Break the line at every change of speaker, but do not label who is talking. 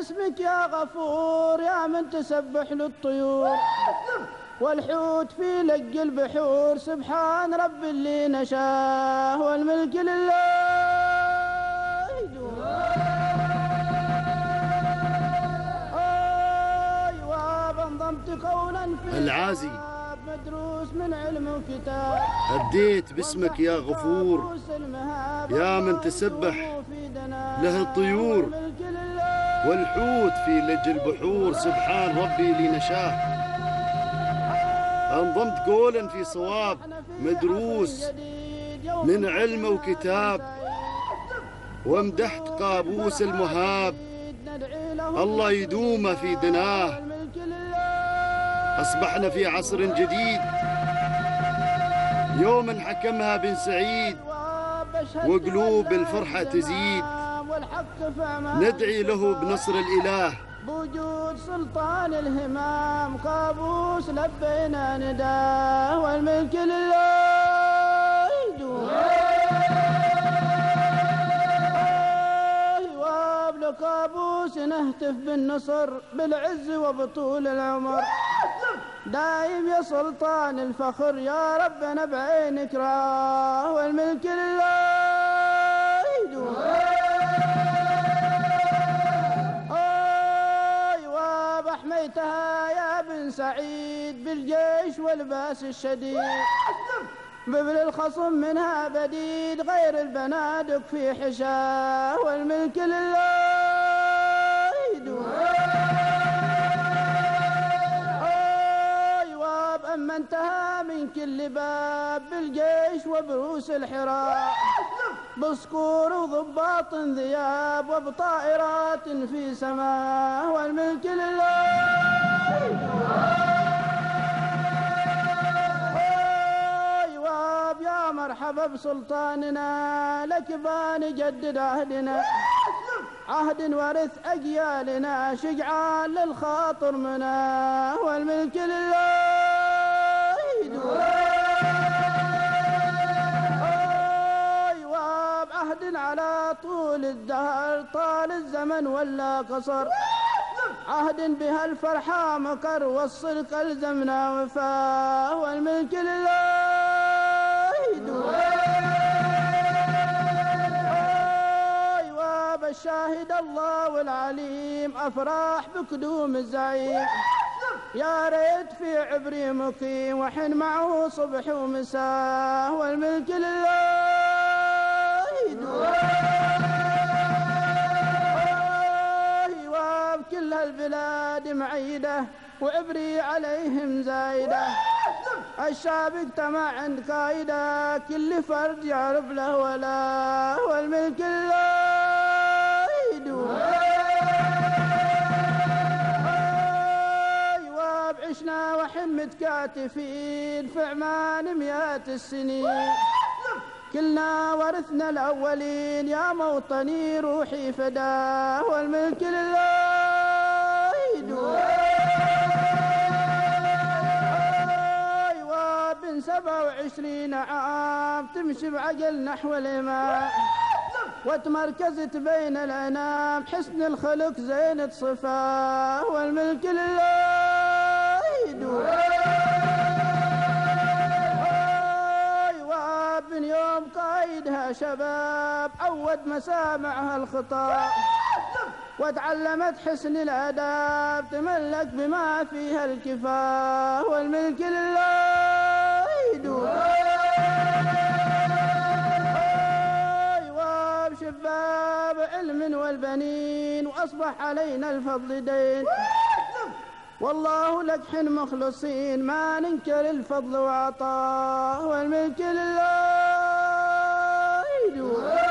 باسمك يا غفور يا من تسبح للطيور. والحوت في لج البحور سبحان رب اللي نشاه والملك لله. قولا في
العازي.
مدروس من علم وكتاب.
أديت باسمك يا غفور. يا من تسبح له الطيور. والحوت في لج البحور سبحان ربي اللي نشاه. أنظمت قولا في صواب مدروس من علم وكتاب ومدحت قابوس المهاب. الله يدومه في دناه. أصبحنا في عصر جديد. يوم حكمها بن سعيد وقلوب الفرحة تزيد. ندعي له بنصر الإله.
بوجود سلطان الهمام قابوس لبينا نداه والملك لله يدوم أيوة لقابوس نهتف بالنصر بالعز وبطول العمر. دايم يا سلطان الفخر يا ربنا بعينك راه والملك لله بحميتها يا بن سعيد بالجيش والباس الشديد. ببل الخصم منها بديد غير البنادق في حشاه والملك لله. يدوم أيوه بأمنتها من كل باب. بالجيش وبروس الحراء. بصقور وضباط ذياب وبطائرات في سماه والملك لله. يا مرحبا بسلطاننا لك بنجدد عهدنا. عهد ورث أجيالنا شجعان للخاطر منا والملك لله. طول الدهر طال الزمن ولا قصر. عهد بها الفرحة مكر والصدق ألزمنا وفاه والملك لله يدوم أيوة بالشاهد الله والعليم أفراح بقدوم الزعيم. يا ريت في عبري مقيم وحن معه صبح ومساء والملك لله معيدة وعبري عليهم زايدة. الشعب اجتمع عند قايدة كل فرد يعرف له ولا والملك لله يدوم بعشنا وحن متكاتفين في عمان مئات السنين. كلنا ورثنا الأولين يا موطني روحي فداه والملك لله أيوة بن سبع وعشرين عام تمشي بعقل نحو الإمام. وتمركزت بين الأنام حسن الخلق زينة صفاه والملك لله يدوم بن يوم قايدها شباب عود مسامعها الخطاب. وتعلمت حسن الآداب تملك بما فيها الكفاح والملك لله يزيدون شباب علم والبنين وأصبح علينا الفضل دين. والله لك حن مخلصين ما ننكر الفضل وعطاه والملك لله يدوم